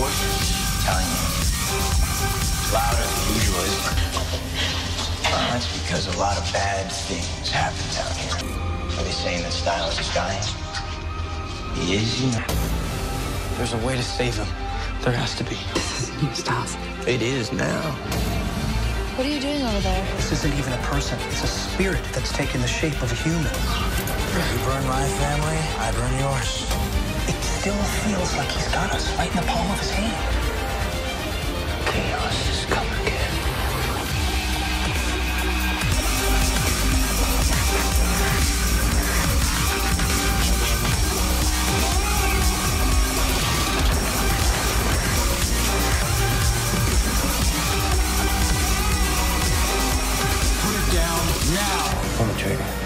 the voices? Telling you. Louder than usual, isn't it? Well, that's because a lot of bad things happen down here. Are they saying that Stiles is dying? He is, you know. There's a way to save him. There has to be. Stiles. It is now. What are you doing over there? This isn't even a person. It's a spirit that's taken the shape of a human. You burn my family, I burn yours feels like he's got us right in the palm of his hand. Chaos is coming. now. Pull the trigger.